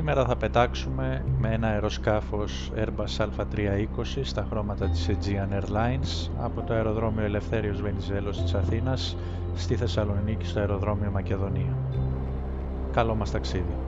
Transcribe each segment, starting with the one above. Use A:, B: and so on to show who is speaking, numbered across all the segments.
A: Σήμερα θα πετάξουμε με ένα αεροσκάφος Airbus A320 στα χρώματα της Aegean Airlines από το αεροδρόμιο Ελευθέριος Βενιζέλος της Αθήνας στη Θεσσαλονίκη στο αεροδρόμιο Μακεδονία. Καλό μας ταξίδι.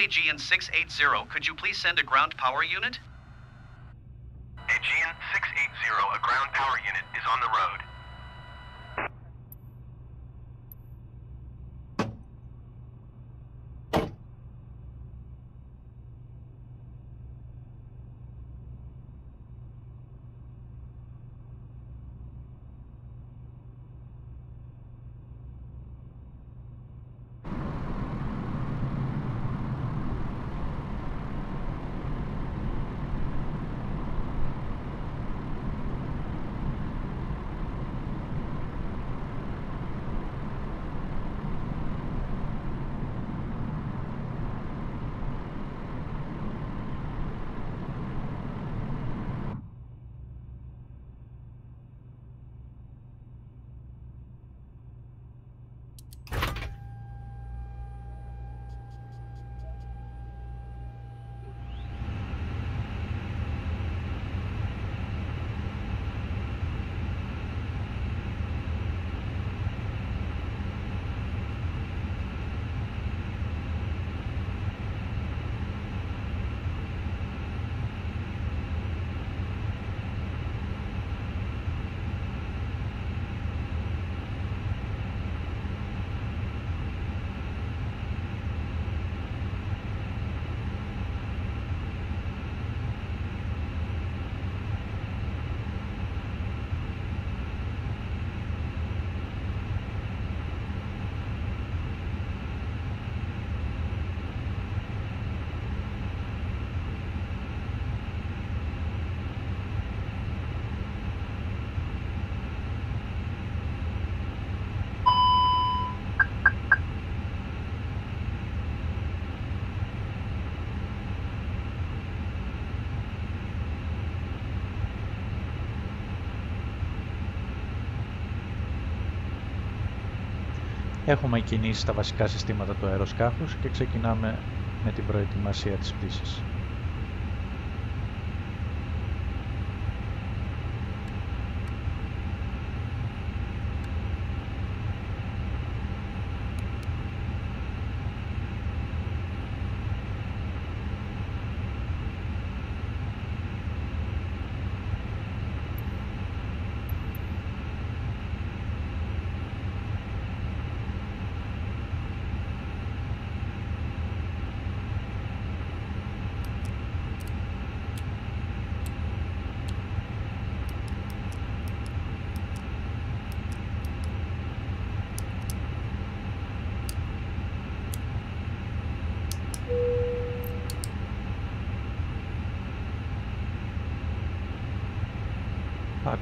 B: Aegean 680, could you please send a ground power unit?
C: Aegean 680, a ground power unit is on the road.
A: Έχουμε κινήσει τα βασικά συστήματα του αεροσκάφους και ξεκινάμε με την προετοιμασία της πτήσης.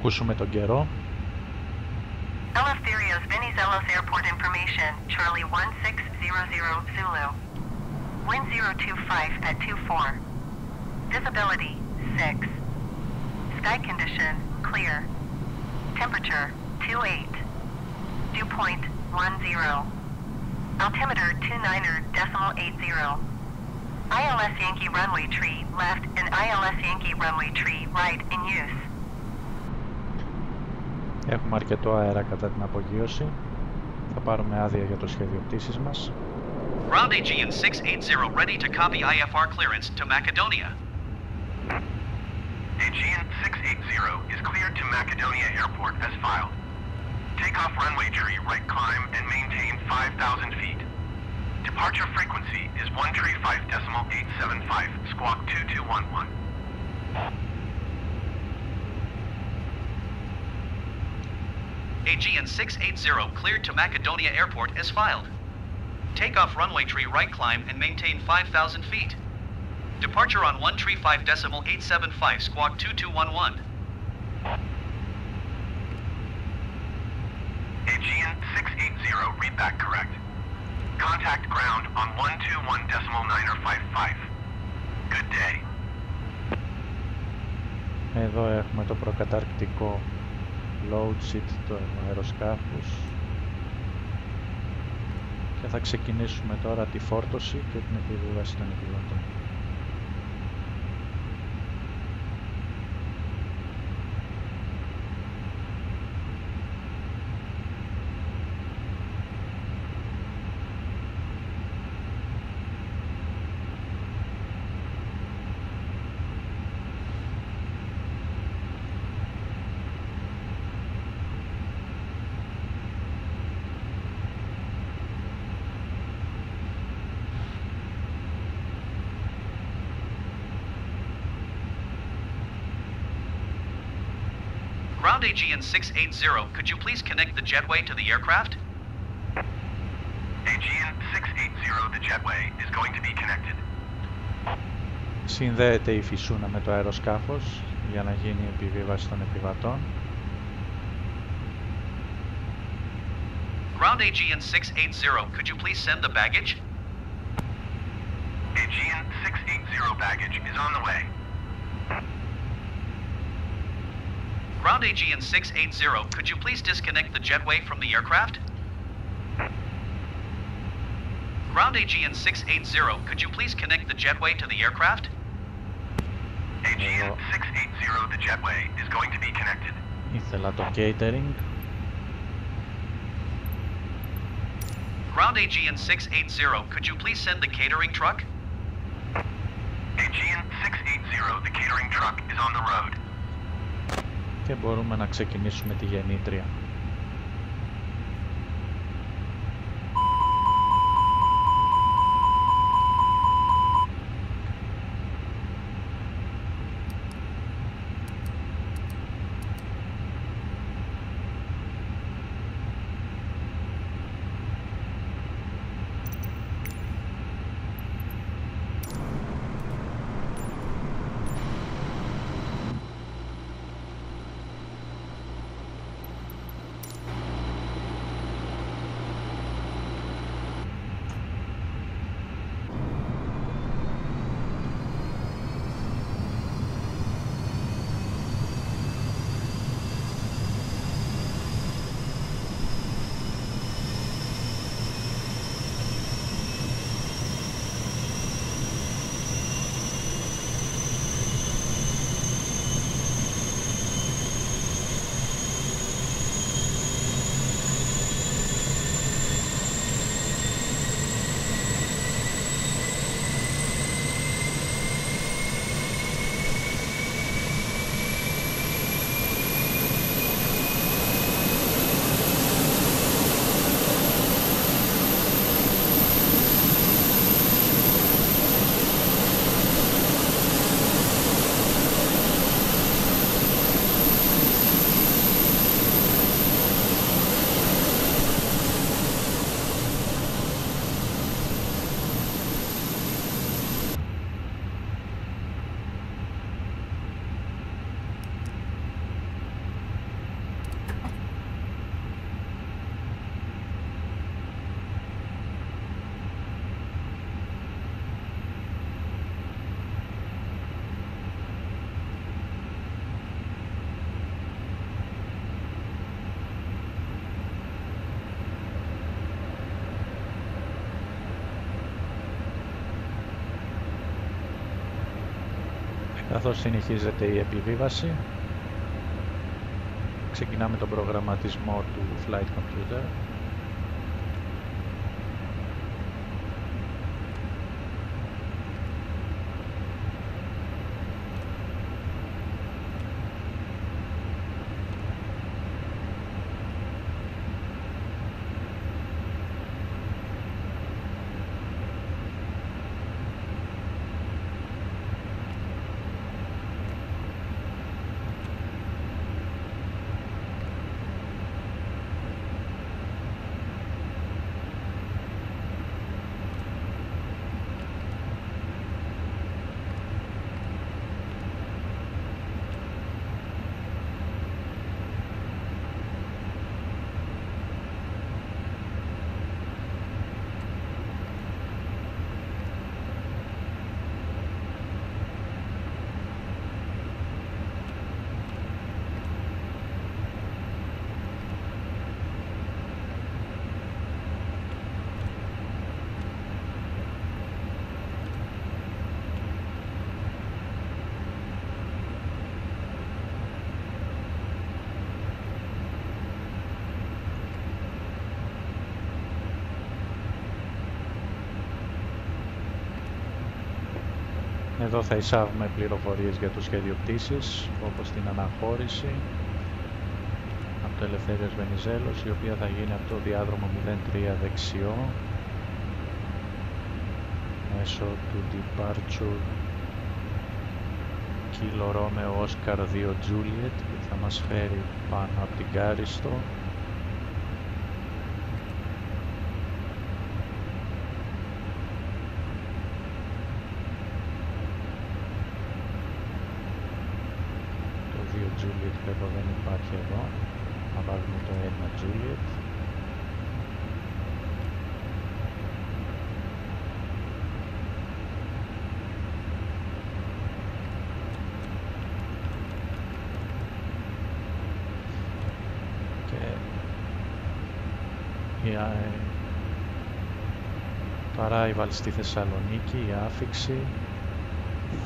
A: ακούσουμε τον καιρό.
D: Eleftherios Venizelos Airport information, Charlie 1600 Zulu. Wind 025 at 24. Visibility 6. Sky condition clear. Temperature 28. Dew point 10. Altimeter 29er decimal 80. ILS Yankee runway tree left and ILS Yankee runway tree right in use.
A: Έχουμε αρκετό αέρα κατά την απογείωση. Θα πάρουμε άδεια για το σχέδιο πτήσης μας.
B: Ground Aegean 680, ready to copy IFR clearance to Macedonia.
C: Aegean 680 is cleared to Macedonia Airport as filed. Take off runway tree right climb and maintain 5,000 feet. Departure frequency is 135.875, squawk 2211.
B: AGN 680 cleared to Macedonia Airport as filed. Takeoff runway tree right climb and maintain 5,000 feet. Departure on 135.875 squawk 2211.
C: Aegean 680, read back correct. Contact ground on 121.955. Good day.
A: Εδώ έχουμε το προκαταρκτικό load sheet του αεροσκάφους και θα ξεκινήσουμε τώρα τη φόρτωση και την επιβίβαση των επιβατών.
B: AGN 680, could you please connect the jetway to the aircraft?
C: Aegean 680, the jetway is going to be connected.
A: Συνδέεται η φυσούνα με το αεροσκάφος για να γίνει η επιβίβαση των επιβατών.
B: Ground AGN 680, could you please send the baggage?
C: Aegean 680 baggage is on the way.
B: Ground AGN 680, could you please disconnect the jetway from the aircraft? Ground AGN 680, could you please connect the jetway to the aircraft?
C: AGN 680, the jetway, is going to be connected.
A: Installato catering.
B: Ground AGN 680, could you please send the catering truck?
C: AGN 680, the catering truck is on the road.
A: Και μπορούμε να ξεκινήσουμε τη γεννήτρια. Καθώς συνεχίζεται η επιβίβαση, ξεκινάμε τον προγραμματισμό του Flight Computer. Εδώ θα εισάγουμε πληροφορίες για το σχέδιο πτήσης, όπως την αναχώρηση από το Ελευθέριος Βενιζέλος, η οποία θα γίνει από το διάδρομο 03 δεξιό μέσω του Departure Kilo Romeo Oscar 2 Juliet που θα μας φέρει πάνω από την Κάριστο Juliet βλέπω δεν υπάρχει εδώ να βάλουμε το 1 Juliet και η το arrival στη Θεσσαλονίκη η άφηξη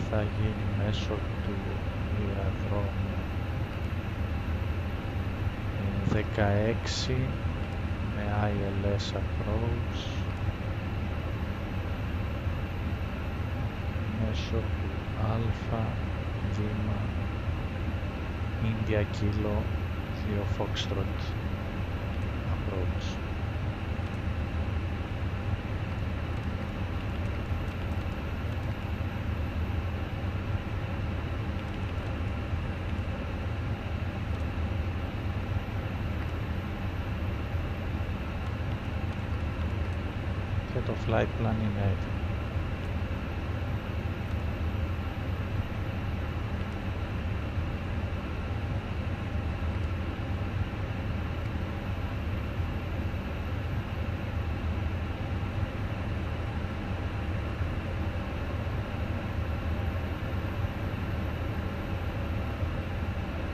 A: θα γίνει μέσω του διαδρόμου 16 με ILS approach. Μέσω του Alpha Lima India Kilo 2 Foxtrot approach το flight plan είναι έτοιμο.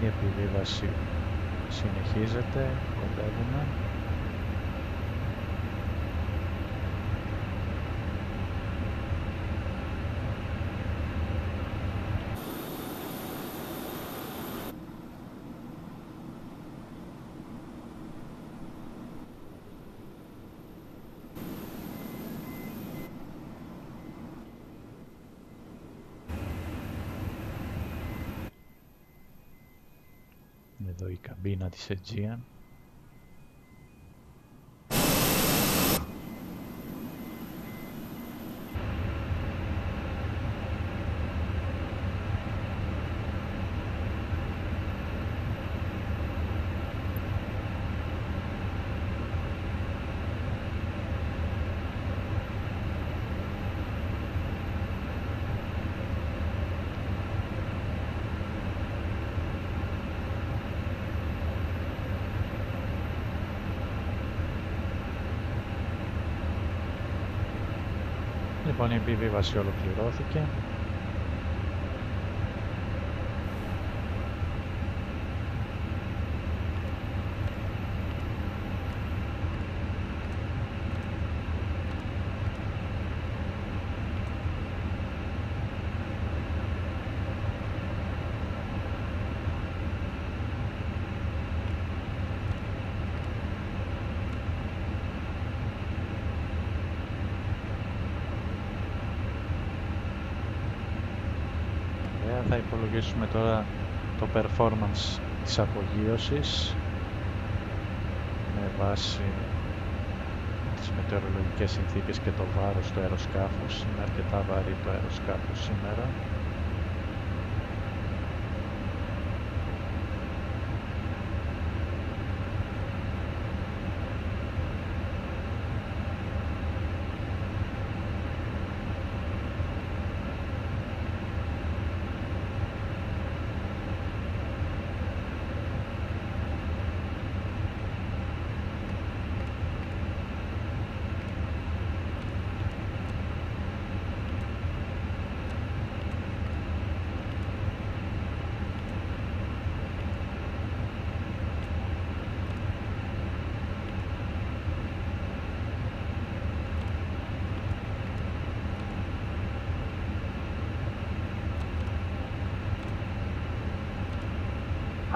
A: Η επιβίβαση συνεχίζεται, κοντεύουμε. cabina di seggia επιβίβαση ολοκληρώθηκε. Θα υπολογίσουμε τώρα το performance της απογείωσης με βάση τις μετεωρολογικές συνθήκες και το βάρος του αεροσκάφους. Είναι αρκετά βαρύ το αεροσκάφος σήμερα.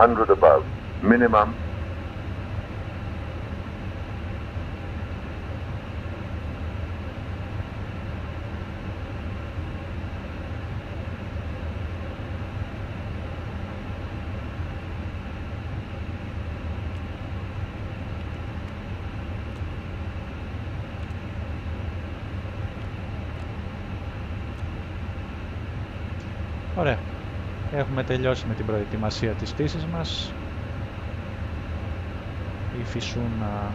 E: Hundred above. Minimum.
A: Έχουμε τελειώσει με την προετοιμασία της πτήσης μας. Η φυσούνα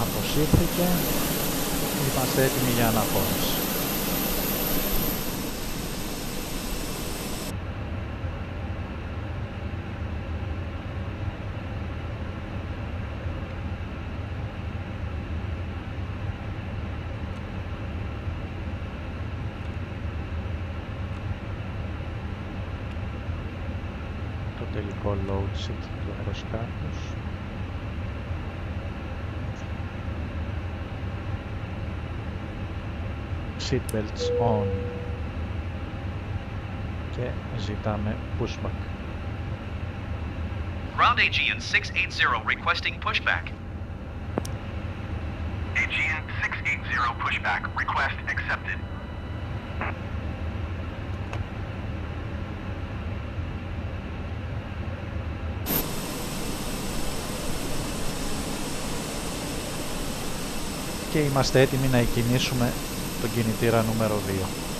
A: αποσύρθηκε. Είμαστε έτοιμοι για αναχώρηση. τελικό load sheet του αεροσκάφους. Seatbelts on. Και ζητάμε pushback.
B: Ground Aegean 680 requesting pushback.
C: Aegean 680 pushback. Request accepted.
A: Και είμαστε έτοιμοι να εκκινήσουμε τον κινητήρα νούμερο 2.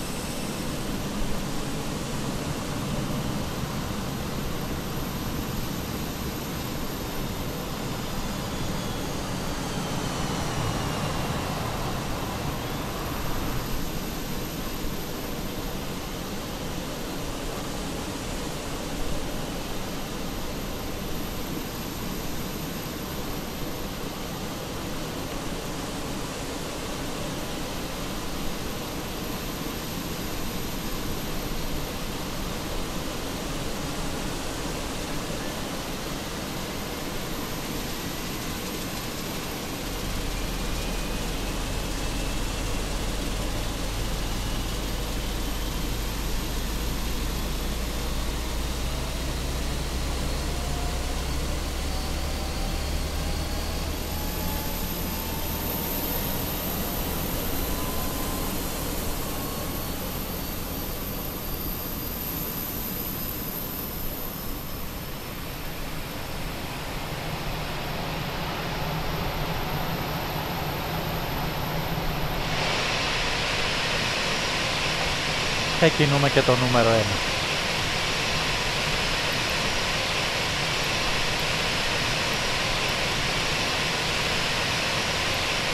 A: Εκκινούμε και το νούμερο 1.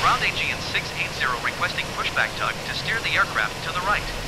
B: Ground Aegean 680 requesting pushback tug to steer the aircraft to the right.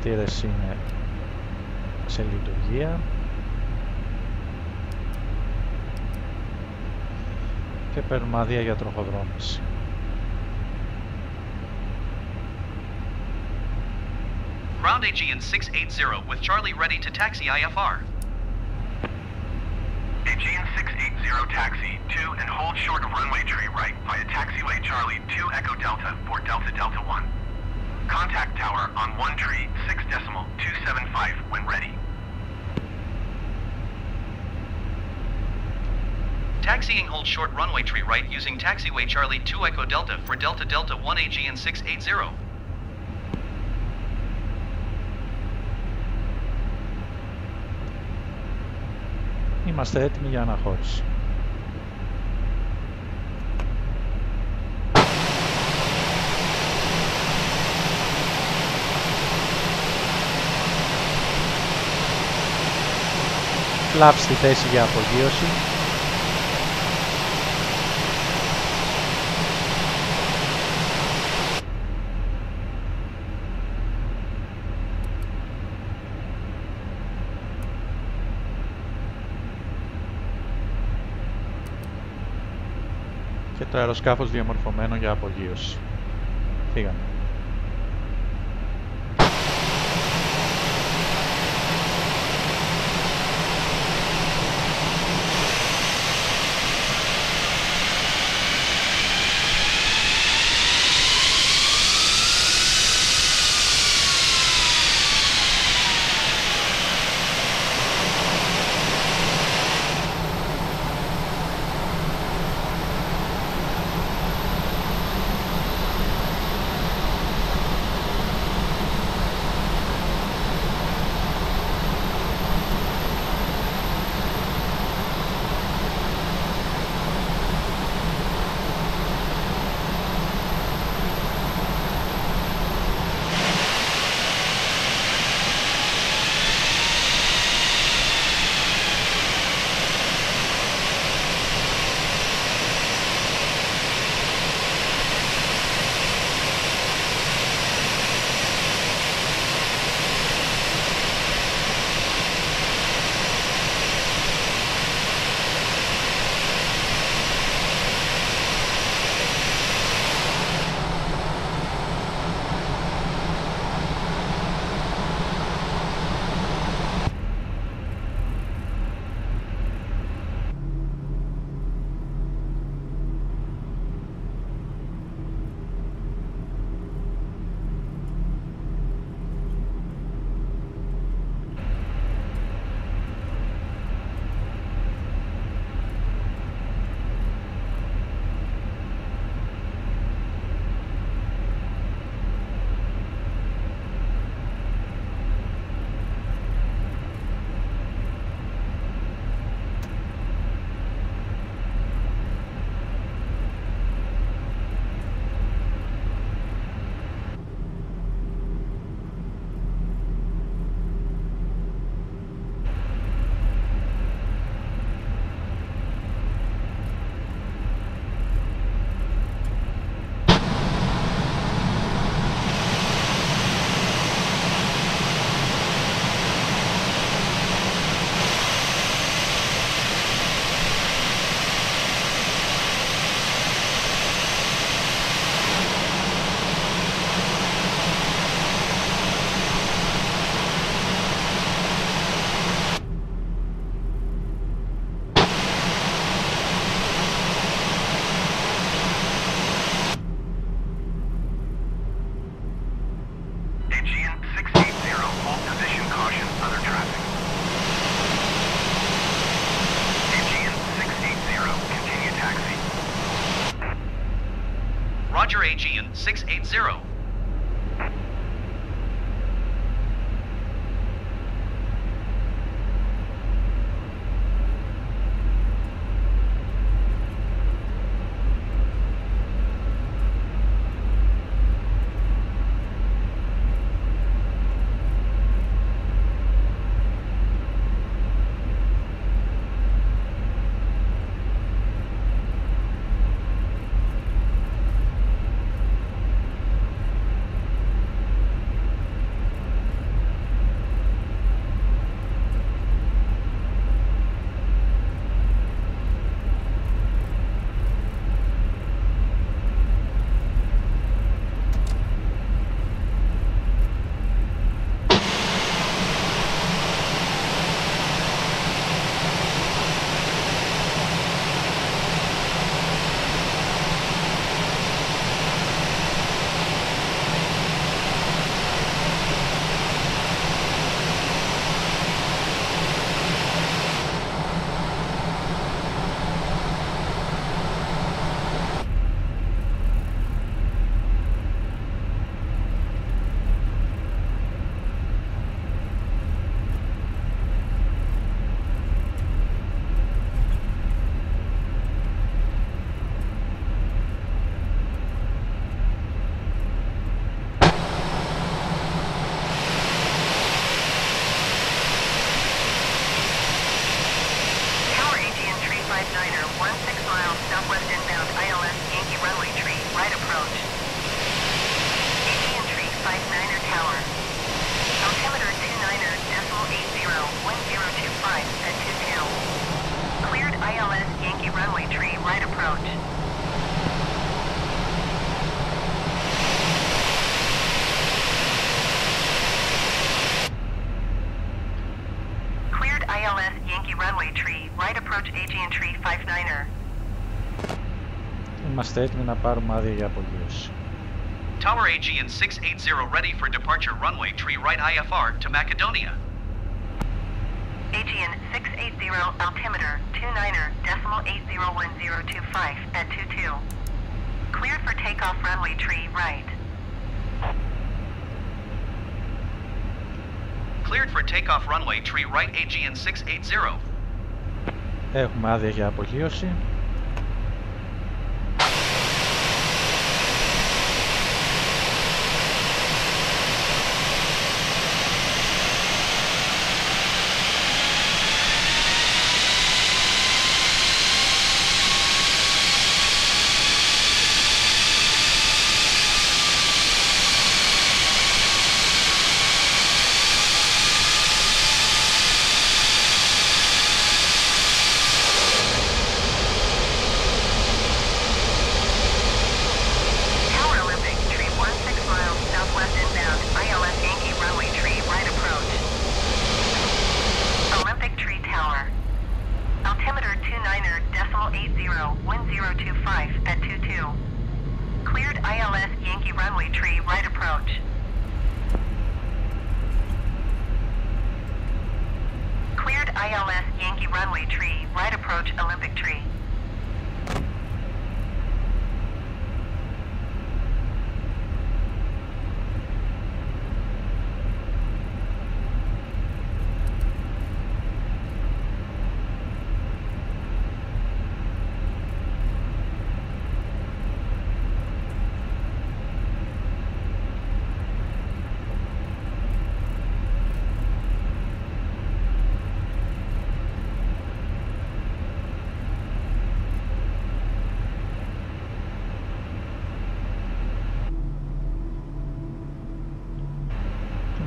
A: Οι κινητήρες είναι σε λειτουργία. Και παίρνουμε άδεια για τροχοδρόμηση.
B: Ground Aegean 680 with Charlie ready to taxi IFR.
C: Aegean 680 taxi, 2 and hold short of runway tree right via taxiway Charlie 2 Echo Delta for Delta Delta 1. Contact tower on one tree, six decimal, 275 when ready.
B: Taxiing hold short runway tree right using taxiway Charlie 2 Echo Delta for Delta Delta 1 Aegean 680.
A: Είμαστε έτοιμοι για αναχώρηση. Φλαπ στη θέση για απογείωση.
C: και το αεροσκάφος διαμορφωμένο για απογείωση. Φύγαμε.
B: Roger Aegean 680.
A: Είμαστε έτοιμοι να πάρουμε άδεια για απογείωση.
B: Tower Aegean 680 ready for departure runway tree right IFR to Macedonia.
D: Aegean 680 altimeter 29er decimal 801025 at 22. Cleared for takeoff runway tree right.
B: Cleared for takeoff runway tree right Aegean 680.
A: Έχουμε άδεια για απογείωση.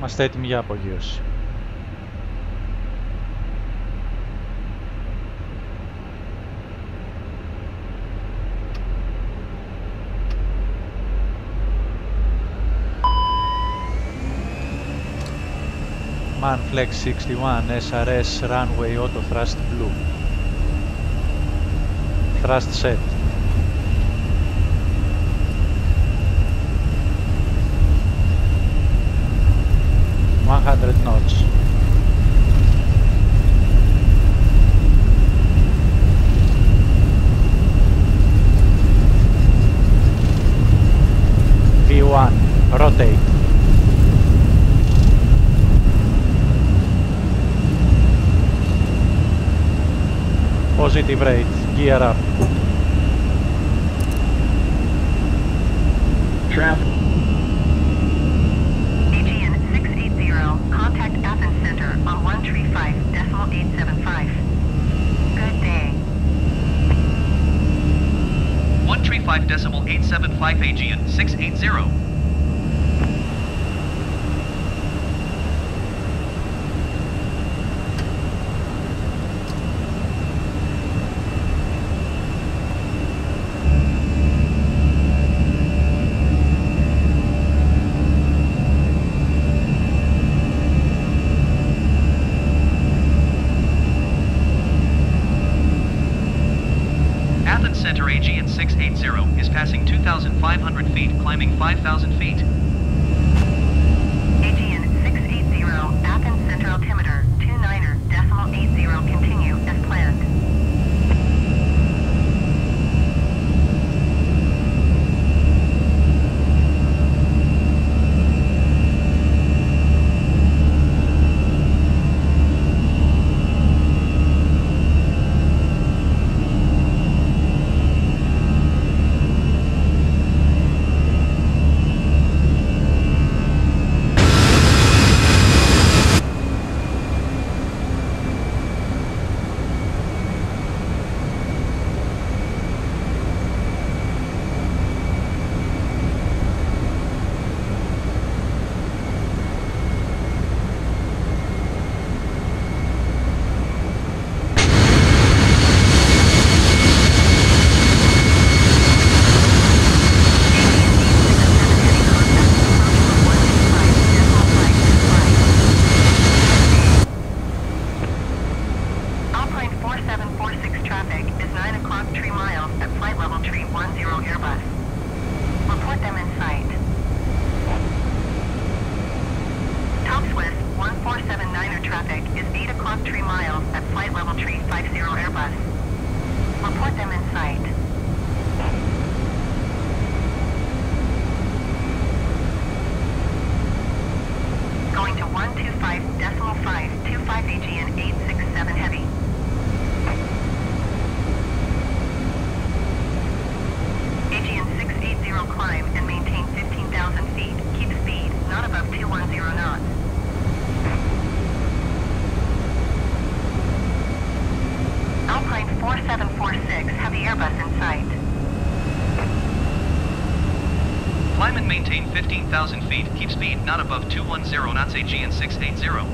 A: Είμαστε έτοιμοι για απογείωση. Manflex 61 SRS Runway Auto Thrust Blue. Thrust set. Rotate. Positive rate, gear up.
F: Traffic.
D: Aegean 680, contact Athens Center on 135 decimal 875. Good day.
B: 135 decimal 875 Aegean 680.
D: SAG and
B: 680.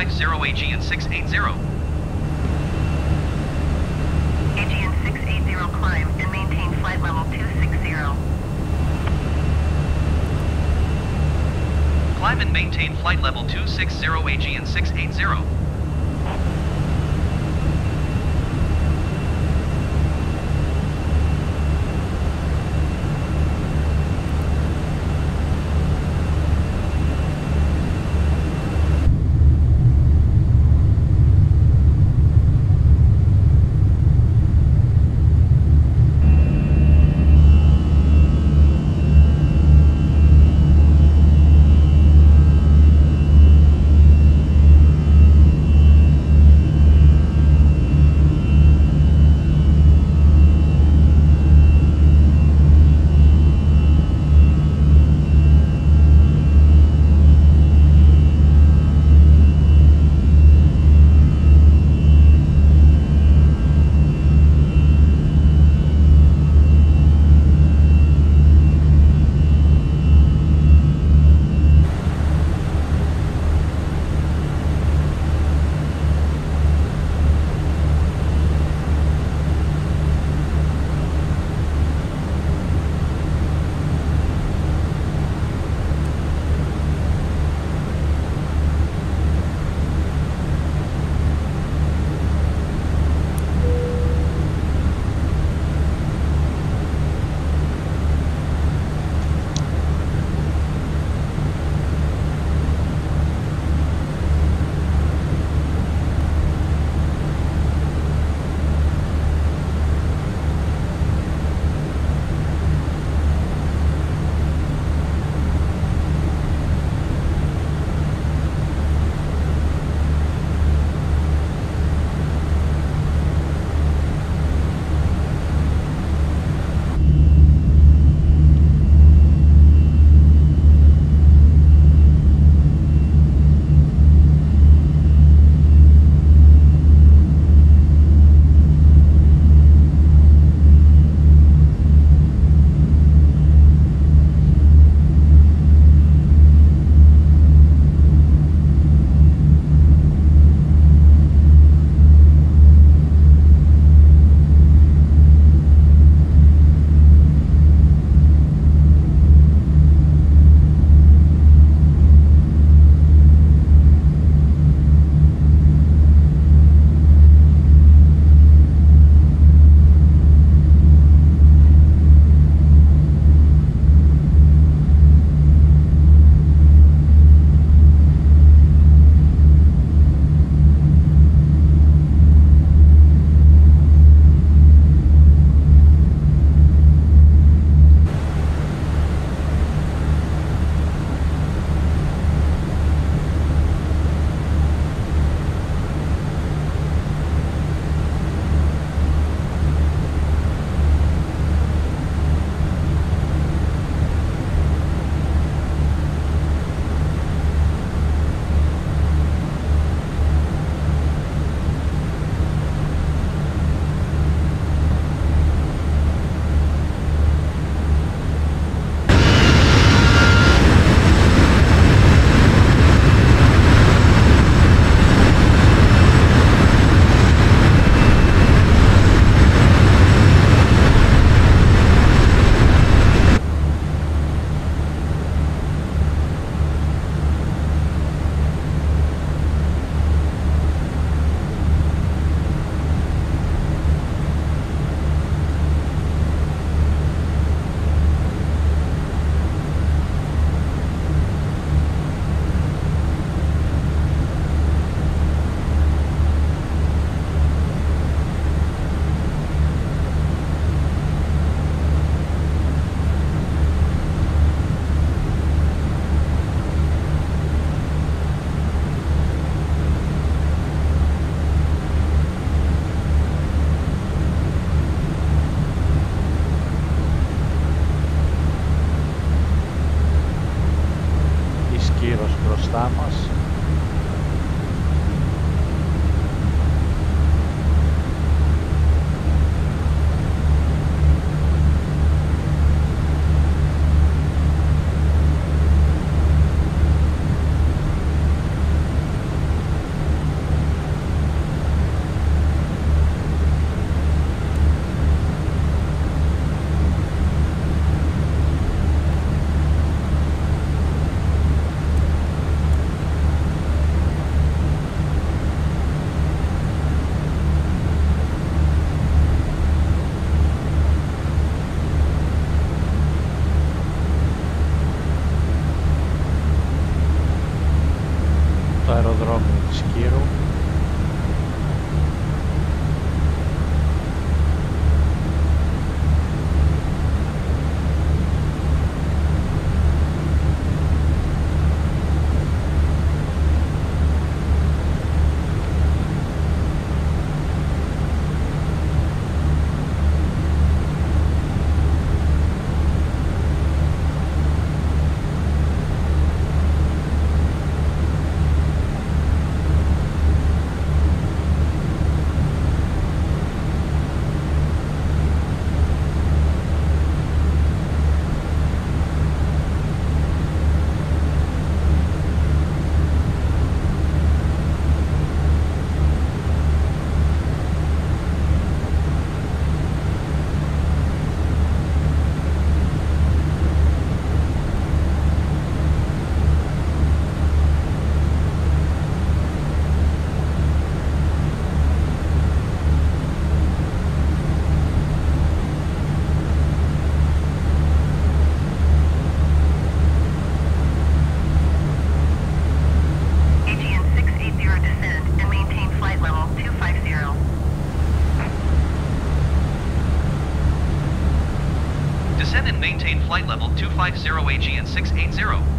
A: 650
D: Aegean 680.
B: AGN 680
D: climb and maintain flight level 260.
B: Climb and maintain flight level 260 Aegean 680.
D: 250
B: Aegean 680.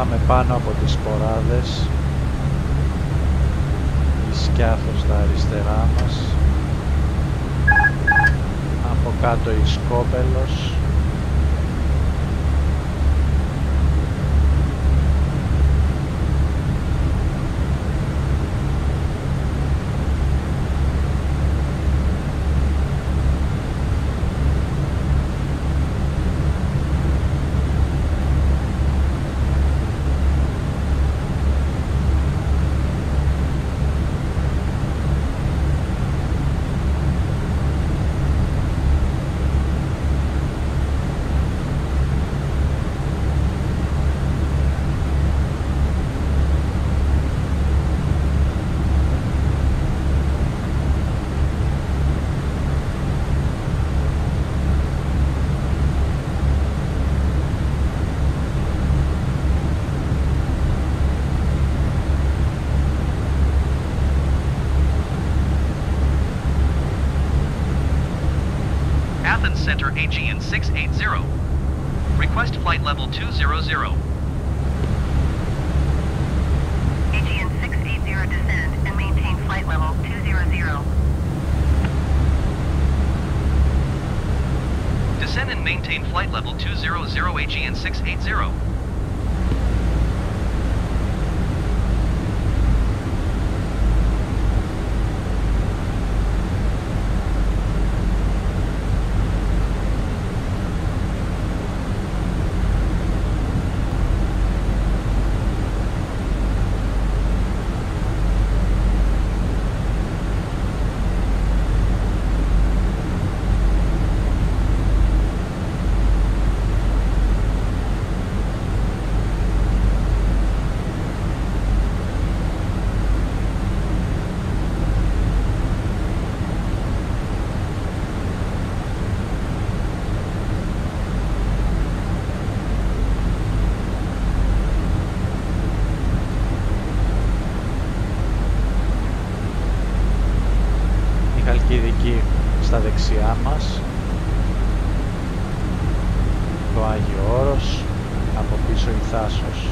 A: πετάμε πάνω από τις σποράδες, η σκιάθος στα αριστερά μας. Από κάτω η σκόπελος. Sascha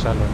B: sano.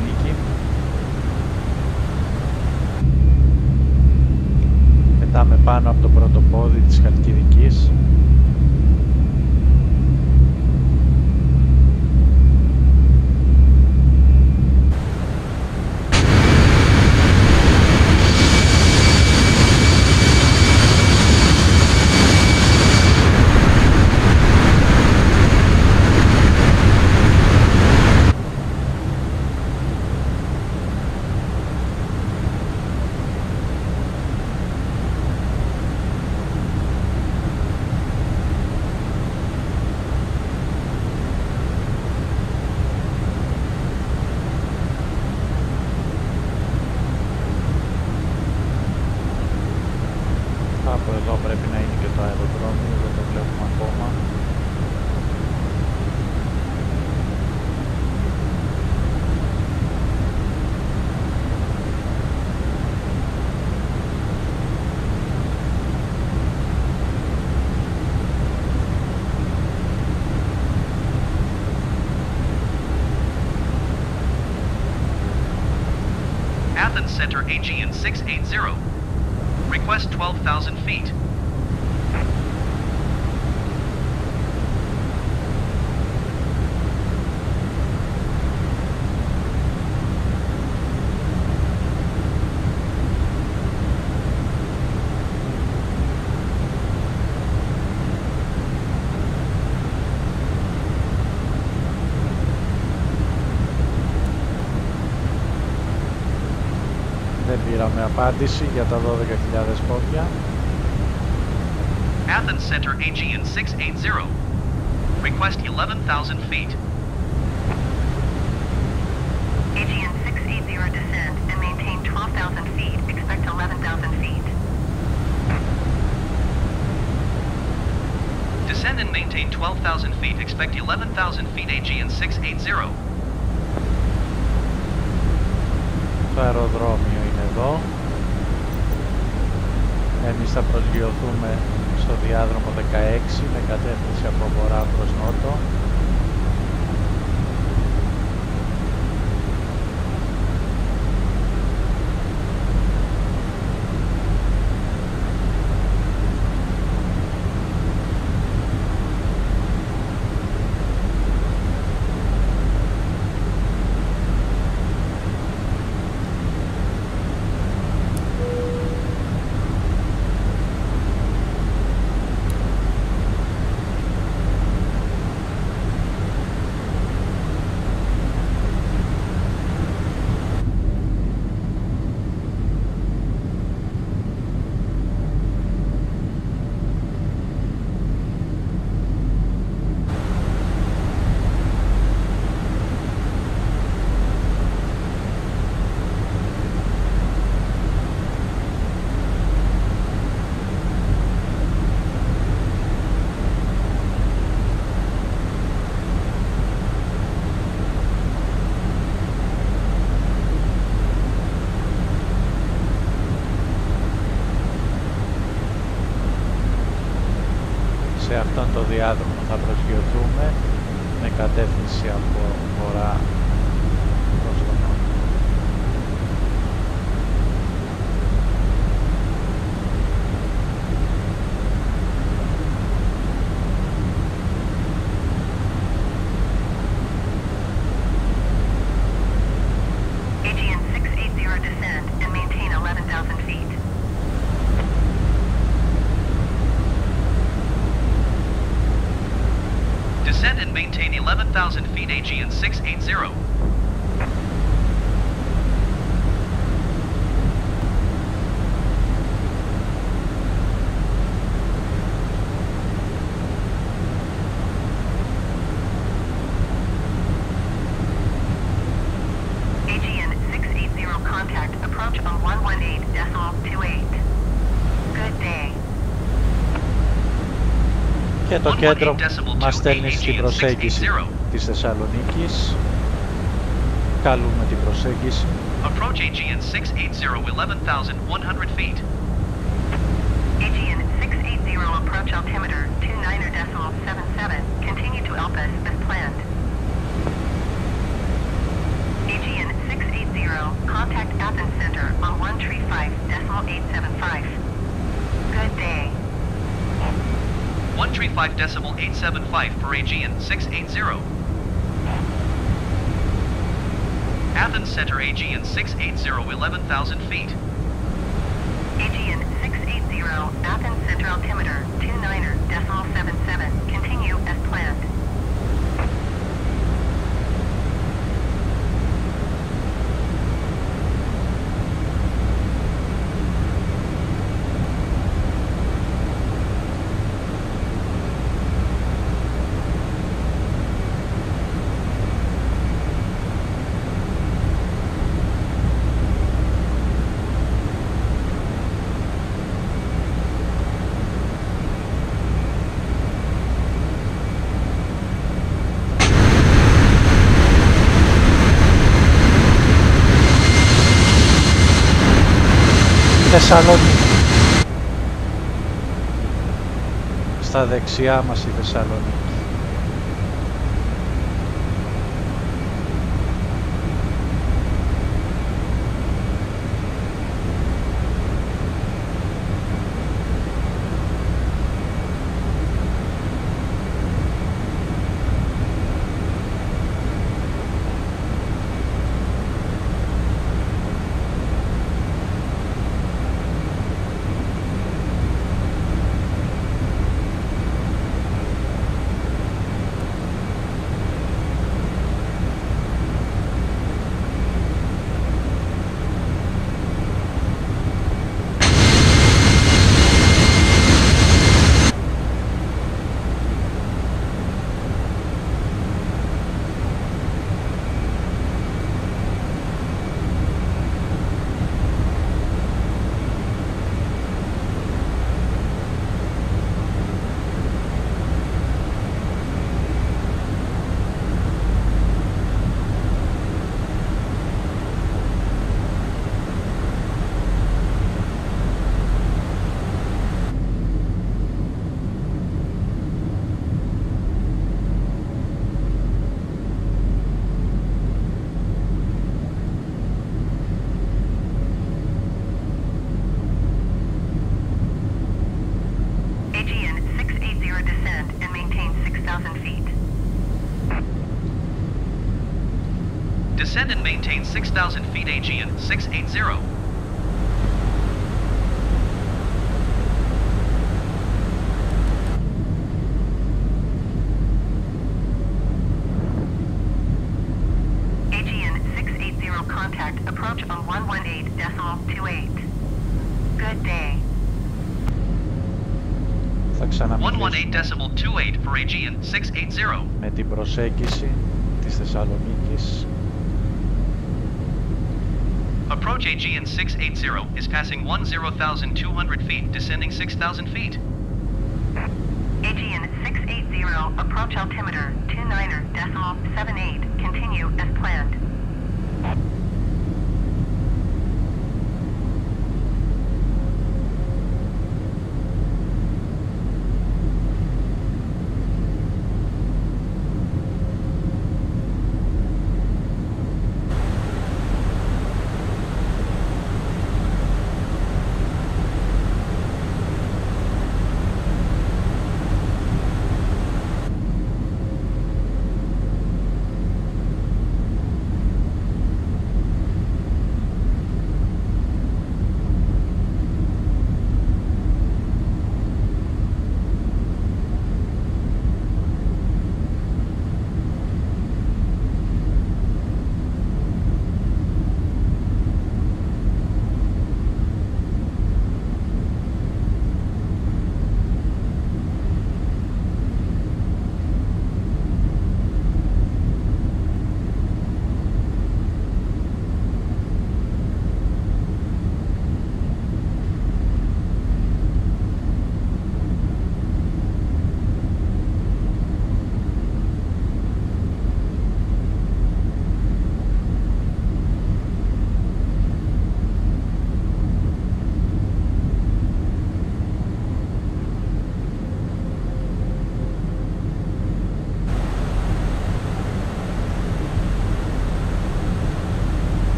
B: Center Aegean 680. Request 12,000 feet
A: Δεν πήραμε απάντηση για τα 12.000 πόδια.
B: Athens Center Aegean 680. Request 11,000 feet.
D: Aegean 680 descend and maintain 12,000 feet. Expect 11,000 feet.
B: Descend and maintain 12,000 feet. Expect 11,000 feet Aegean 680.
A: Το αεροδρόμιο είναι Εδώ. Εμείς θα προσγειωθούμε στο διάδρομο 16 με κατεύθυνση από βορρά προς νότο. το
B: 118
A: κέντρο
B: decimal
A: μας
B: two
A: στέλνει στην
B: AGN
A: προσέγγιση
B: 680.
A: της Θεσσαλονίκης. Καλούμε την προσέγγιση.
B: Approach AGN 680 11,100 feet.
D: AGN 680 approach altimeter 29.77. Continue to Elpis as planned. AGN 680 contact Athens Center on 135.875.
B: 135.875 for Aegean 680. Athens Center Aegean 680, 11,000 feet.
D: Aegean 680, Athens Center altimeter 29er, decimal 77.
A: Θεσσαλονίκη. Στα δεξιά μας η Θεσσαλονίκη.
B: zero. Aegean 680
D: contact approach on 118.28. Good day.
B: 118.28 for Aegean 680.
A: Με την προσέγγιση της Θεσσαλονίκης
B: Aegean 680 is passing 10,200 feet, descending 6,000 feet.
D: Aegean 680 approach altimeter 29.78. Continue as planned.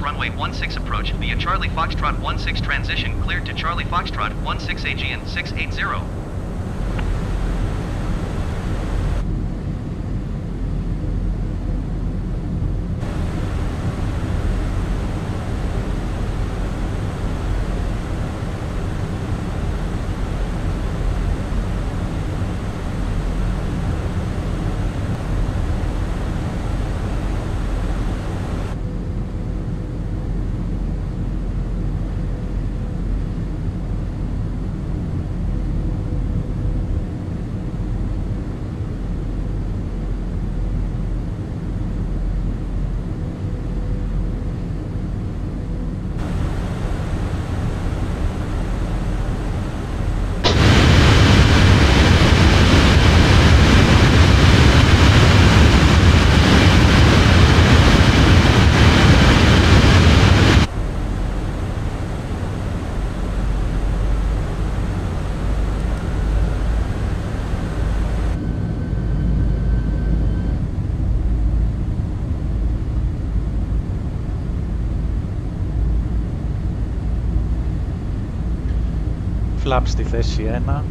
B: Runway 16 approach via Charlie Foxtrot 16 transition cleared to Charlie Foxtrot 16 Aegean 680.
A: Flap στη θέση 1.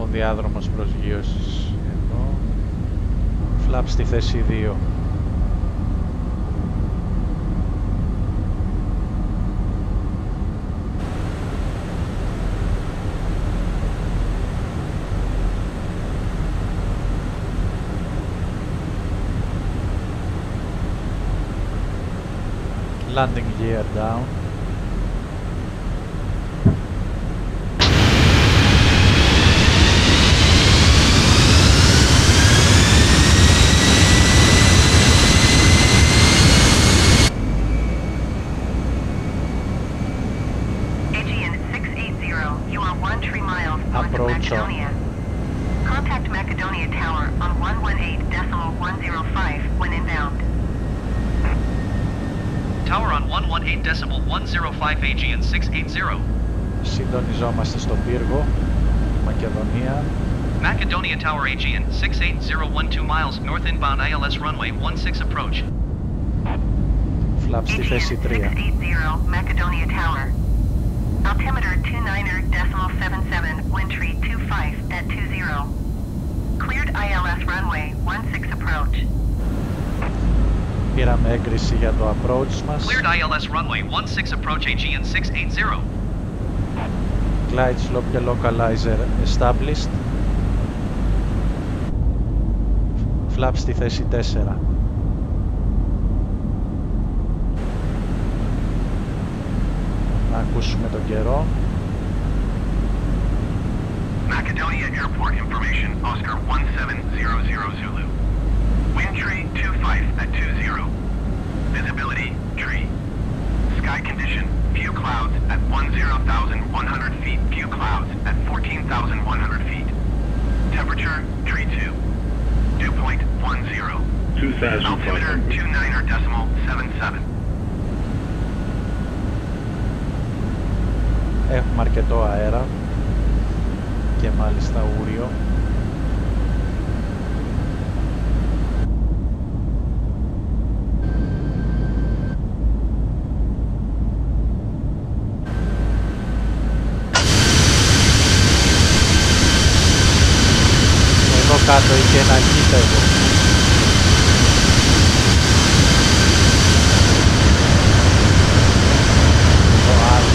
A: Ο διάδρομος προσγείωσης εδώ. Flap στη θέση 2. Landing gear down.
D: 63 680 Macedonia Tower. Altimeter 29er decimal 77 Wintry 25 at 20. Cleared ILS runway 16 approach.
A: Πήραμε έγκριση για το approach μας.
B: Cleared ILS runway 16 approach Aegean 680.
A: Glide slope και localizer established. Flaps στη θέση 4. pushmy dopiero.
C: Macedonia Airport information, Oscar 1700 Zulu. Wind tree 25 at 20. Visibility, tree. Sky condition, few clouds at 10,100 feet, few clouds at 14,100 feet. Temperature, tree 2. Dew point, 10. 2,000. Altimeter,
E: 29
C: or decimal, 77.
A: Έχουμε αρκετό αέρα και μάλιστα ούριο. Εδώ κάτω είχε ένα γήπεδο. Το άλλο.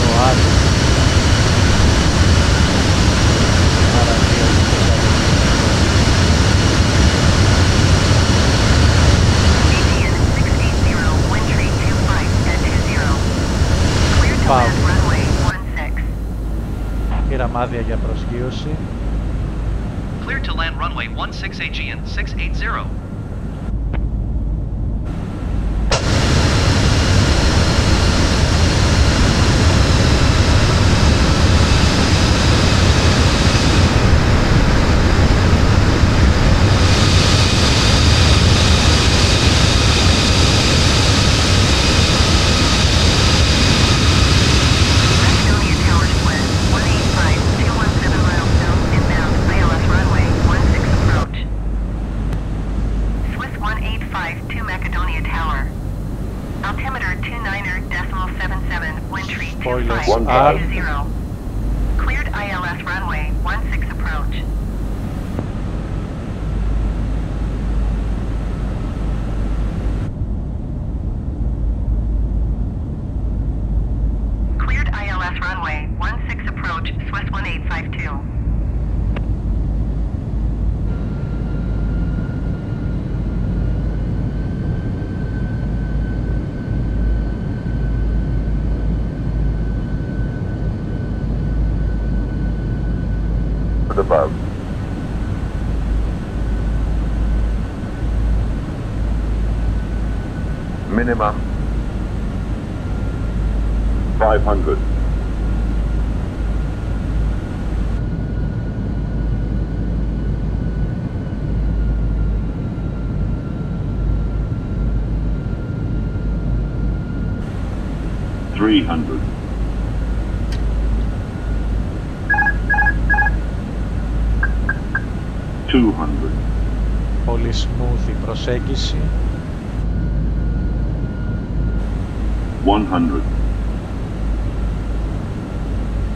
A: Το άλλο. Άρα δύο
D: Aegean 680, wind tree 25 at 20. Cleared to
A: Wow.
D: land runway 16.
A: Μάδια για προσγείωση.
B: left runway, 16
D: approach, Swiss 1852.
E: above. Minimum 500.
A: προσέγγιση.
E: 100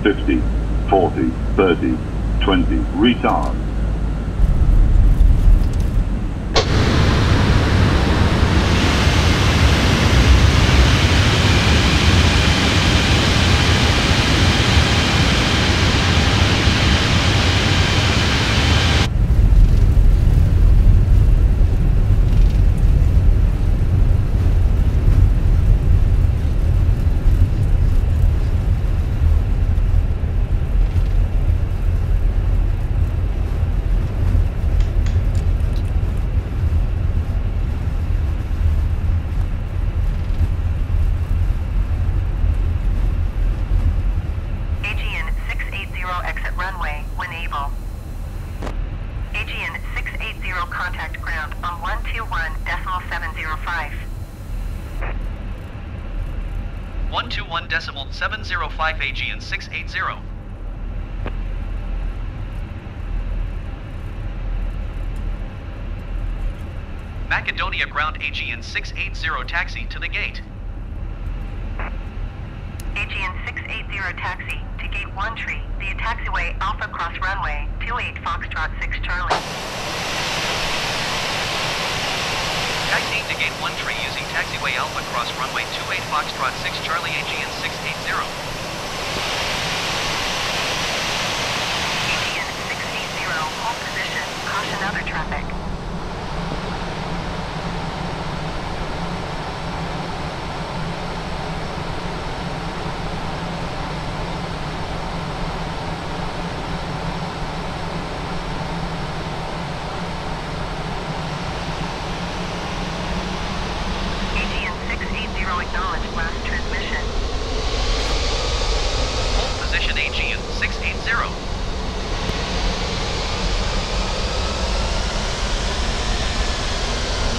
E: 50 40 30 20 retard
D: 680
B: taxi to the gate.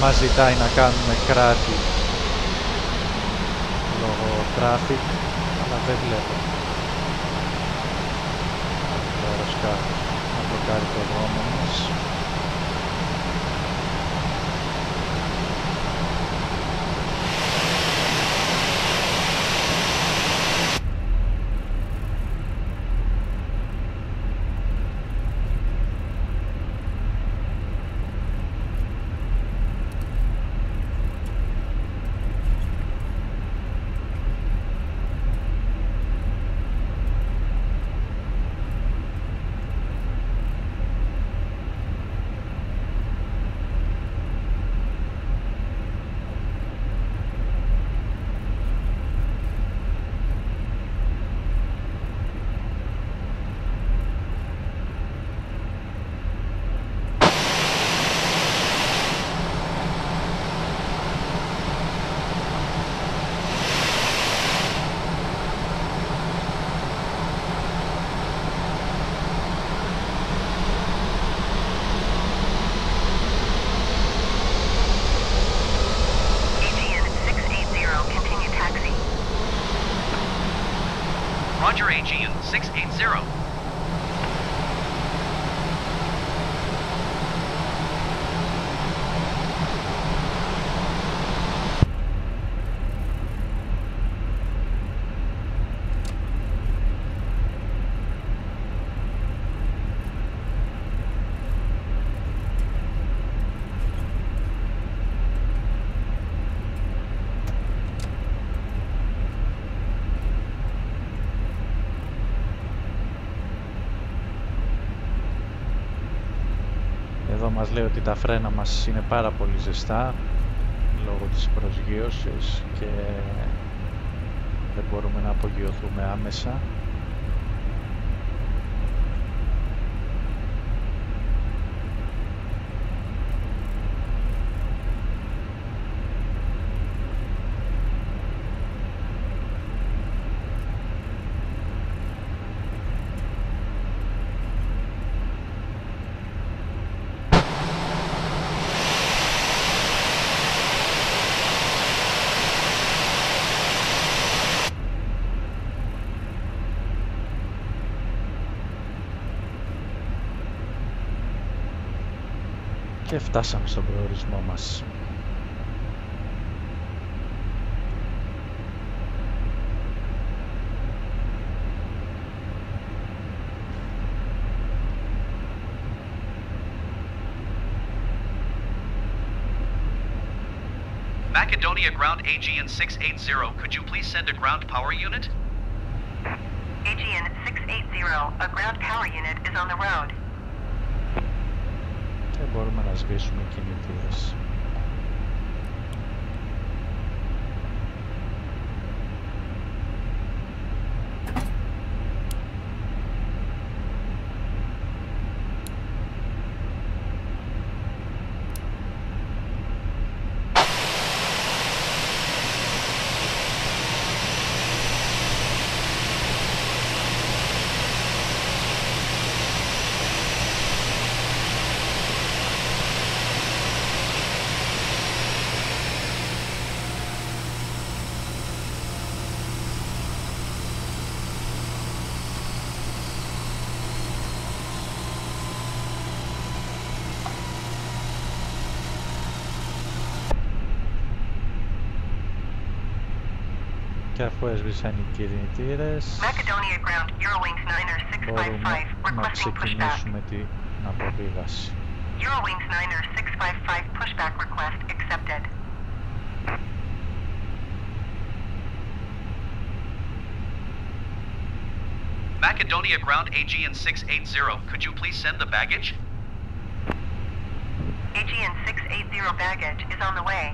A: μας ζητάει να κάνουμε κράτη λόγω traffic, αλλά δεν βλέπω αεροσκάφος να μπλοκάρει το δρόμο μας. Λέει ότι τα φρένα μας είναι πάρα πολύ ζεστά λόγω της προσγείωσης και δεν μπορούμε να απογειωθούμε άμεσα. φτάσαμε στον προορισμό μας.
B: Macedonia Ground Aegean 680, could you please send a ground power unit?
D: Aegean 680, a ground power unit is on the road.
A: Και μπορούμε να σβήσουμε κινητήρες. κύριε Τύρες.
D: Macedonia Ground, Eurowings 9 655, requesting pushback.
A: Να την αποβίβαση.
D: Eurowings 9 655, pushback request accepted.
B: Macedonia Ground Aegean 680, could you please send the baggage?
D: Aegean 680 baggage is on the way.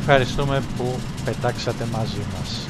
A: Ευχαριστούμε που πετάξατε μαζί μας.